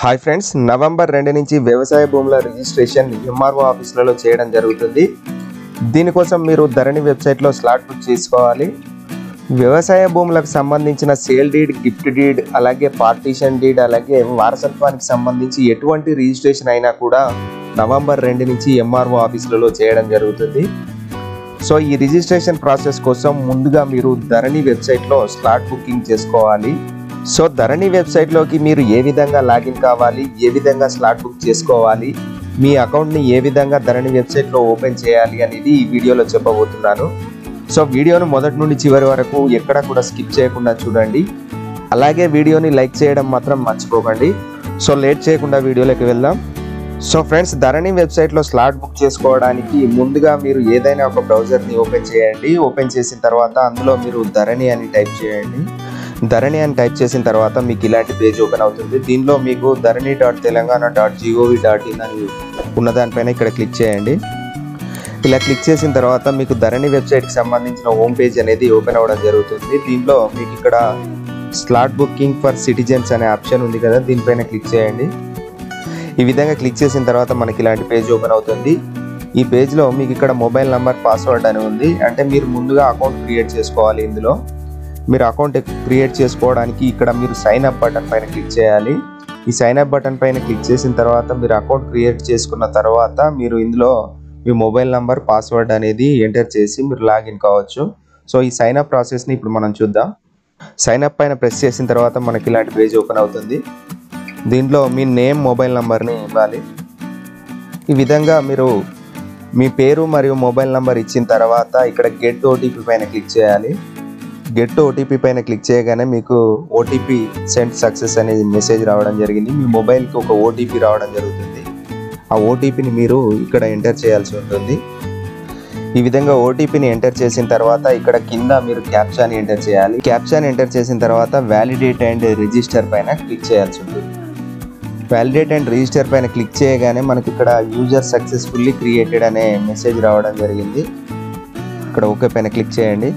Hi friends November రెండు నుంచి వ్యవసాయ భూముల రిజిస్ట్రేషన్ ఎంఆర్ఓ ఆఫీసులలో చేయడం జరుగుతుంది. దీనికోసం మీరు ధరణి వెబ్సైట్లో స్లాట్ బుక్ చేసుకోవాలి. వ్యవసాయ భూములకు సంబంధించిన సేల్ డీడ్ గిఫ్ట్ డీడ్ అలాగే పార్టీషన్ డీడ్ అలాగే వారసత్వానికి సంబంధించి ఎటువంటి రిజిస్ట్రేషన్ అయినా కూడా నవంబర్ రెండు నుంచి ఎంఆర్ఓ ఆఫీసులలో చేయడం జరుగుతుంది. సో ఈ రిజిస్ట్రేషన్ ప్రాసెస్ కోసం ముందుగా మీరు ధరణి వెబ్సైట్లో స్లాట్ బుకింగ్ చేసుకోవాలి. సో ధరణి వెబ్సైట్లోకి మీరు ఏ విధంగా లాగిన్ కావాలి ఏ విధంగా స్లాట్ బుక్ చేసుకోవాలి మీ అకౌంట్ని ఏ విధంగా ధరణి వెబ్సైట్లో ఓపెన్ చేయాలి అనేది ఈ వీడియోలో చెప్పబోతున్నాను. సో వీడియోను మొదటి నుండి చివరి వరకు ఎక్కడ కూడా స్కిప్ చేయకుండా చూడండి. అలాగే వీడియోని లైక్ చేయడం మాత్రం మర్చిపోకండి. సో లేట్ చేయకుండా వీడియోలోకి వెళ్దాం. సో ఫ్రెండ్స్ ధరణి వెబ్సైట్లో స్లాట్ బుక్ చేసుకోవడానికి ముందుగా మీరు ఏదైనా ఒక బ్రౌజర్ని ఓపెన్ చేయండి. ఓపెన్ చేసిన తర్వాత అందులో మీరు ధరణి అని టైప్ చేయండి. ధరణి అని టైప్ చేసిన తర్వాత మీకు ఇలాంటి పేజ్ ఓపెన్ అవుతుంది. దీనిలో మీకు Dharani dot Telangana dot GOV dot in అని ఉన్న దానిపైన ఇక్కడ క్లిక్ చేయండి. ఇలా క్లిక్ చేసిన తర్వాత మీకు ధరణి వెబ్సైట్కి సంబంధించిన హోమ్ పేజ్ అనేది ఓపెన్ అవ్వడం జరుగుతుంది. దీనిలో మీకు ఇక్కడ స్లాట్ బుకింగ్ ఫర్ సిటిజన్స్ అనే ఆప్షన్ ఉంది కదా దీనిపైన క్లిక్ చేయండి. ఈ విధంగా క్లిక్ చేసిన తర్వాత మనకి ఇలాంటి పేజ్ ఓపెన్ అవుతుంది. ఈ పేజ్లో మీకు ఇక్కడ మొబైల్ నెంబర్ పాస్వర్డ్ అని ఉంది. అంటే మీరు ముందుగా అకౌంట్ క్రియేట్ చేసుకోవాలి ఇందులో. మీరు అకౌంట్ క్రియేట్ చేసుకోవడానికి ఇక్కడ మీరు సైన్ అప్ బటన్ పైన క్లిక్ చేయాలి. ఈ సైన్ అప్ బటన్ పైన క్లిక్ చేసిన తర్వాత మీరు అకౌంట్ క్రియేట్ చేసుకున్న తర్వాత మీరు ఇందులో మీ మొబైల్ నంబర్ పాస్వర్డ్ అనేది ఎంటర్ చేసి మీరు లాగిన్ కావచ్చు. సో ఈ సైన్ అప్ ప్రాసెస్ని ఇప్పుడు మనం చూద్దాం. సైన్ అప్ పైన ప్రెస్ చేసిన తర్వాత మనకి ఇలాంటి పేజ్ ఓపెన్ అవుతుంది. దీంట్లో మీ నేమ్ మొబైల్ నంబర్ని ఇవ్వాలి. ఈ విధంగా మీరు మీ పేరు మరియు మొబైల్ నంబర్ ఇచ్చిన తర్వాత ఇక్కడ గెట్ ఓటీపీ పైన క్లిక్ చేయాలి. గెట్ ఓటీపీ పైన క్లిక్ చేయగానే మీకు ఓటీపీ సెండ్ సక్సెస్ అనేది మెసేజ్ రావడం జరిగింది. మీ మొబైల్కి ఒక ఓటీపీ రావడం జరుగుతుంది. ఆ ఓటీపీని మీరు ఇక్కడ ఎంటర్ చేయాల్సి ఉంటుంది. ఈ విధంగా ఓటీపీని ఎంటర్ చేసిన తర్వాత ఇక్కడ కింద మీరు క్యాప్చాని ఎంటర్ చేయాలి. క్యాప్చాని ఎంటర్ చేసిన తర్వాత వ్యాలిడేట్ అండ్ రిజిస్టర్ పైన క్లిక్ చేయాల్సి ఉంటుంది. వ్యాలిడేట్ అండ్ రిజిస్టర్ పైన క్లిక్ చేయగానే మనకి ఇక్కడ యూజర్ సక్సెస్ఫుల్లీ క్రియేటెడ్ అనే మెసేజ్ రావడం జరిగింది. ఇక్కడ ఓకే పైన క్లిక్ చేయండి.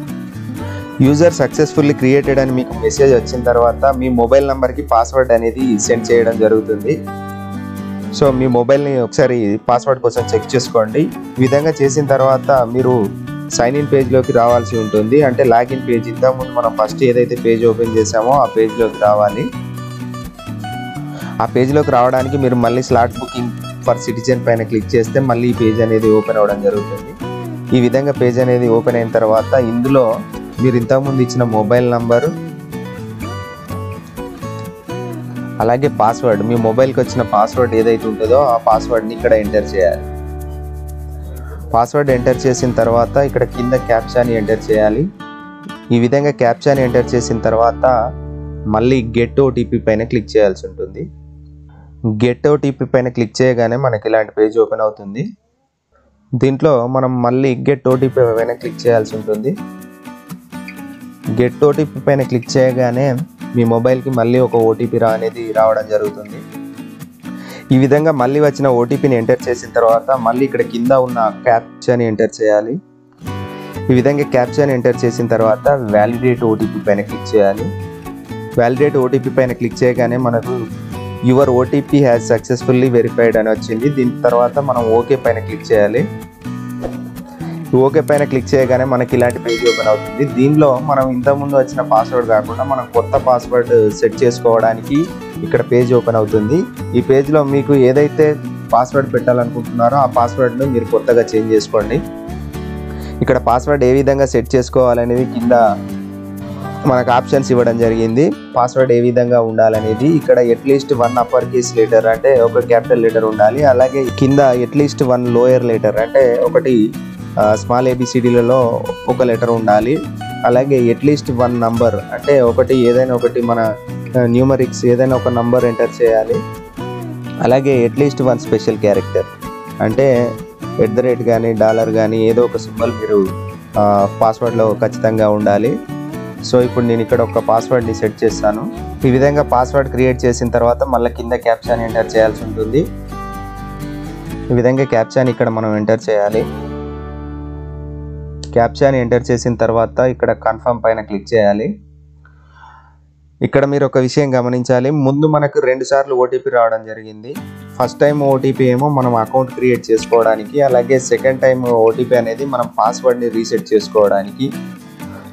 యూజర్ సక్సెస్ఫుల్లీ క్రియేటెడ్ అని మీకు మెసేజ్ వచ్చిన తర్వాత మీ మొబైల్ నెంబర్కి పాస్వర్డ్ అనేది సెండ్ చేయడం జరుగుతుంది. సో మీ మొబైల్ని ఒకసారి పాస్వర్డ్ కోసం చెక్ చేసుకోండి. ఈ విధంగా చేసిన తర్వాత మీరు సైన్ ఇన్ పేజ్లోకి రావాల్సి ఉంటుంది. అంటే లాగిన్ పేజ్ ఇంతకుముందు మనం ఫస్ట్ ఏదైతే పేజ్ ఓపెన్ చేసామో ఆ పేజ్లోకి రావాలి. ఆ పేజ్లోకి రావడానికి మీరు మళ్ళీ స్లాట్ బుకింగ్ ఫర్ సిటిజన్ పైన క్లిక్ చేస్తే మళ్ళీ ఈ పేజ్ అనేది ఓపెన్ అవ్వడం జరుగుతుంది. ఈ విధంగా పేజ్ అనేది ఓపెన్ అయిన తర్వాత ఇందులో మీరు ఇంతకుముందు ఇచ్చిన మొబైల్ నంబరు అలాగే పాస్వర్డ్ మీ మొబైల్కి వచ్చిన పాస్వర్డ్ ఏదైతే ఉంటుందో ఆ పాస్వర్డ్ని ఇక్కడ ఎంటర్ చేయాలి. పాస్వర్డ్ ఎంటర్ చేసిన తర్వాత ఇక్కడ కింద క్యాప్చాని ఎంటర్ చేయాలి. ఈ విధంగా క్యాప్చాని ఎంటర్ చేసిన తర్వాత మళ్ళీ గెట్ ఓటీపీ పైన క్లిక్ చేయాల్సి ఉంటుంది. గెట్ ఓటీపీ పైన క్లిక్ చేయగానే మనకి ఇలాంటి పేజ్ ఓపెన్ అవుతుంది. దీంట్లో మనం మళ్ళీ గెట్ ఓటీపీ పైన క్లిక్ చేయాల్సి ఉంటుంది. గెట్ ఓటీపీ పైన క్లిక్ చేయగానే మీ మొబైల్కి మళ్ళీ ఒక ఓటీపీ రా అనేది రావడం జరుగుతుంది. ఈ విధంగా మళ్ళీ వచ్చిన ఓటీపీని ఎంటర్ చేసిన తర్వాత మళ్ళీ ఇక్కడ కింద ఉన్న క్యాప్చాని ఎంటర్ చేయాలి. ఈ విధంగా క్యాప్చాని ఎంటర్ చేసిన తర్వాత వ్యాలిడేట్ ఓటీపీ పైన క్లిక్ చేయాలి. వ్యాలిడేట్ ఓటీపీ పైన క్లిక్ చేయగానే మనకు your OTP has successfully verified అని వచ్చింది. దీని తర్వాత మనం ఓకే పైన క్లిక్ చేయాలి. ఓకే పైన క్లిక్ చేయగానే మనకి ఇలాంటి పేజ్ ఓపెన్ అవుతుంది. దీనిలో మనం ఇంతకుముందు వచ్చిన పాస్వర్డ్ కాకుండా మనం కొత్త పాస్వర్డ్ సెట్ చేసుకోవడానికి ఇక్కడ పేజ్ ఓపెన్ అవుతుంది. ఈ పేజ్లో మీకు ఏదైతే పాస్వర్డ్ పెట్టాలనుకుంటున్నారో ఆ పాస్వర్డ్ను మీరు కొత్తగా చేంజ్ చేసుకోండి. ఇక్కడ పాస్వర్డ్ ఏ విధంగా సెట్ చేసుకోవాలనేది కింద మనకు ఆప్షన్స్ ఇవ్వడం జరిగింది. పాస్వర్డ్ ఏ విధంగా ఉండాలనేది ఇక్కడ at least one upper case letter అంటే ఒక క్యాపిటల్ లెటర్ ఉండాలి. అలాగే కింద ఎట్లీస్ట్ వన్ లోయర్ లెటర్ అంటే ఒకటి స్మాల్ ఏబిసిడీలలో ఒక లెటర్ ఉండాలి. అలాగే ఎట్లీస్ట్ వన్ నంబర్ అంటే ఒకటి ఏదైనా ఒకటి మన న్యూమరిక్స్ ఏదైనా ఒక నంబర్ ఎంటర్ చేయాలి. అలాగే at least one special character అంటే ఎట్ ద రేట్ కానీ డాలర్ కానీ ఏదో ఒక సింబల్ మీరు పాస్వర్డ్లో ఖచ్చితంగా ఉండాలి. సో ఇప్పుడు నేను ఇక్కడ ఒక పాస్వర్డ్ని సెట్ చేస్తాను. ఈ విధంగా పాస్వర్డ్ క్రియేట్ చేసిన తర్వాత మళ్ళీ కింద క్యాప్చాన్ ఎంటర్ చేయాల్సి ఉంటుంది. ఈ విధంగా క్యాప్చాన్ ఇక్కడ మనం ఎంటర్ చేయాలి. క్యాప్చాని ఎంటర్ చేసిన తర్వాత ఇక్కడ కన్ఫర్మ్ పైన క్లిక్ చేయాలి. ఇక్కడ మీరు ఒక విషయం గమనించాలి. ముందు మనకు రెండు సార్లు ఓటీపీ రావడం జరిగింది. ఫస్ట్ టైం ఓటీపీ ఏమో మనం అకౌంట్ క్రియేట్ చేసుకోవడానికి అలాగే సెకండ్ టైం ఓటీపీ అనేది మనం పాస్వర్డ్ని రీసెట్ చేసుకోవడానికి.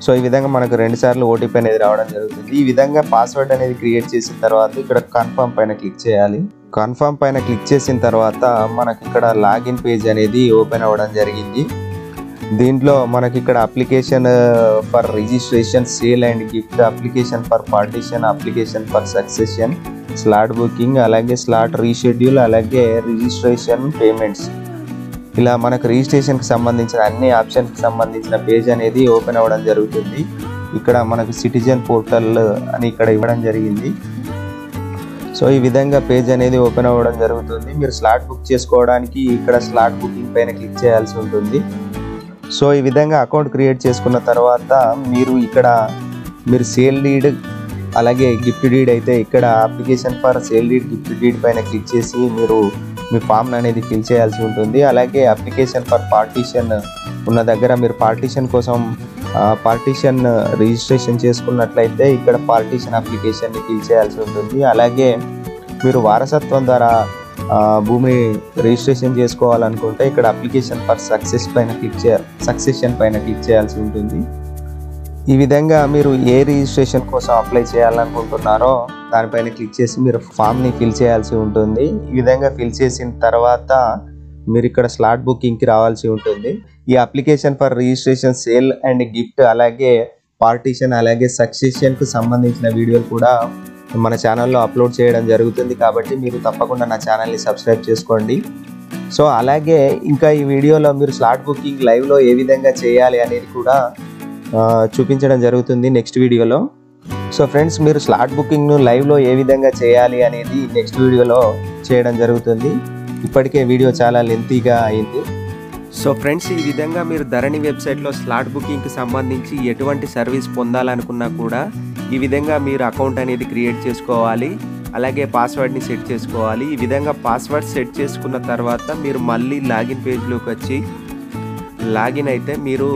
సో ఈ విధంగా మనకు రెండు సార్లు ఓటీపీ అనేది రావడం జరుగుతుంది. ఈ విధంగా పాస్వర్డ్ అనేది క్రియేట్ చేసిన తర్వాత ఇక్కడ కన్ఫర్మ్ పైన క్లిక్ చేయాలి. కన్ఫర్మ్ పైన క్లిక్ చేసిన తర్వాత మనకి ఇక్కడ లాగిన్ పేజ్ అనేది ఓపెన్ అవ్వడం జరిగింది. దీంట్లో మనకి ఇక్కడ application for registration sale and gift application for partition application for succession slot booking అలాగే స్లాట్ రీషెడ్యూల్ అలాగే రిజిస్ట్రేషన్ పేమెంట్స్ ఇలా మనకు రిజిస్ట్రేషన్కి సంబంధించిన అన్ని ఆప్షన్కి సంబంధించిన పేజ్ అనేది ఓపెన్ అవ్వడం జరుగుతుంది. ఇక్కడ మనకు సిటిజన్ పోర్టల్ అని ఇక్కడ ఇవ్వడం జరిగింది. సో ఈ విధంగా పేజ్ అనేది ఓపెన్ అవ్వడం జరుగుతుంది. మీరు స్లాట్ బుక్ చేసుకోవడానికి ఇక్కడ స్లాట్ బుకింగ్ పైన క్లిక్ చేయాల్సి ఉంటుంది. సో ఈ విధంగా అకౌంట్ క్రియేట్ చేసుకున్న తర్వాత మీరు ఇక్కడ మీరు సేల్ లీడ్ అలాగే గిఫ్ట్ డీడ్ అయితే ఇక్కడ application for sale deed gift deed పైన క్లిక్ చేసి మీరు మీ ఫామ్ను అనేది ఫిల్ చేయాల్సి ఉంటుంది. అలాగే అప్లికేషన్ ఫర్ పార్టీషన్ ఉన్న దగ్గర మీరు పార్టీషన్ కోసం పార్టీషన్ రిజిస్ట్రేషన్ చేసుకున్నట్లయితే ఇక్కడ పార్టీషన్ అప్లికేషన్ని ఫిల్ చేయాల్సి ఉంటుంది. అలాగే మీరు వారసత్వం ద్వారా భూమి రిజిస్ట్రేషన్ చేసుకోవాలనుకుంటే ఇక్కడ అప్లికేషన్ ఫర్ సక్సెస్ పైన క్లిక్ చేయ సక్సెషన్ పైన క్లిక్ చేయాల్సి ఉంటుంది. ఈ విధంగా మీరు ఏ రిజిస్ట్రేషన్ కోసం అప్లై చేయాలనుకుంటున్నారో దానిపైన క్లిక్ చేసి మీరు ఫామ్ని ఫిల్ చేయాల్సి ఉంటుంది. ఈ విధంగా ఫిల్ చేసిన తర్వాత మీరు ఇక్కడ స్లాట్ బుకింగ్కి రావాల్సి ఉంటుంది. ఈ application for registration sale and gift అలాగే పార్టీషన్ అలాగే సక్సెషన్కు సంబంధించిన వీడియోలు కూడా మన ఛానల్లో అప్లోడ్ చేయడం జరుగుతుంది కాబట్టి మీరు తప్పకుండా నా ఛానల్ని సబ్స్క్రైబ్ చేసుకోండి. సో అలాగే ఇంకా ఈ వీడియోలో మీరు స్లాట్ బుకింగ్ లైవ్లో ఏ విధంగా చేయాలి అనేది కూడా చూపించడం జరుగుతుంది నెక్స్ట్ వీడియోలో. సో ఫ్రెండ్స్ మీరు స్లాట్ బుకింగ్ను లైవ్లో ఏ విధంగా చేయాలి అనేది నెక్స్ట్ వీడియోలో చేయడం జరుగుతుంది. ఇప్పటికే వీడియో చాలా లెంతీగా అయింది. సో ఫ్రెండ్స్ ఈ విధంగా మీరు ధరణి వెబ్సైట్లో స్లాట్ బుకింగ్కి సంబంధించి ఎటువంటి సర్వీస్ పొందాలనుకున్నా కూడా ఈ విధంగా మీరు అకౌంట్ అనేది క్రియేట్ చేసుకోవాలి. అలాగే పాస్వర్డ్ని సెట్ చేసుకోవాలి. ఈ విధంగా పాస్వర్డ్ సెట్ చేసుకున్న తర్వాత మీరు మళ్ళీ లాగిన్ పేజ్లోకి వచ్చి లాగిన్ అయితే మీరు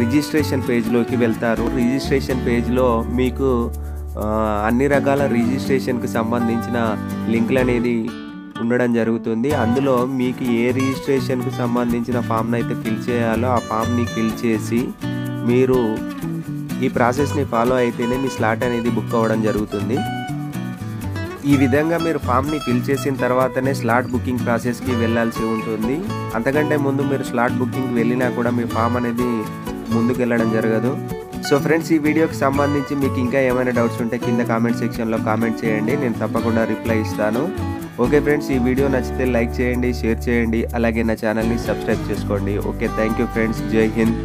రిజిస్ట్రేషన్ పేజ్లోకి వెళ్తారు. రిజిస్ట్రేషన్ పేజ్లో మీకు అన్ని రకాల రిజిస్ట్రేషన్కి సంబంధించిన లింకులు అనేది ఉండడం జరుగుతుంది. అందులో మీకు ఏ రిజిస్ట్రేషన్కు సంబంధించిన ఫామ్ని అయితే ఫిల్ చేయాలో ఆ ఫామ్ని ఫిల్ చేసి మీరు ఈ ప్రాసెస్ని ఫాలో అయితేనే మీ స్లాట్ అనేది బుక్ అవ్వడం జరుగుతుంది. ఈ విధంగా మీరు ఫామ్ని ఫిల్ చేసిన తర్వాతనే స్లాట్ బుకింగ్ ప్రాసెస్కి వెళ్ళాల్సి ఉంటుంది. అంతకంటే ముందు మీరు స్లాట్ బుకింగ్ వెళ్ళినా కూడా మీ ఫామ్ అనేది ముందుకు వెళ్ళడం జరగదు. సో ఫ్రెండ్స్ ఈ వీడియోకి సంబంధించి మీకు ఇంకా ఏమైనా డౌట్స్ ఉంటే కింద కామెంట్ సెక్షన్లో కామెంట్ చేయండి. నేను తప్పకుండా రిప్లై ఇస్తాను. ఓకే ఫ్రెండ్స్ ఈ వీడియో నచ్చితే లైక్ చేయండి షేర్ చేయండి. అలాగే నా ఛానల్ని సబ్స్క్రైబ్ చేసుకోండి. Okay thank you friends. Jai Hind.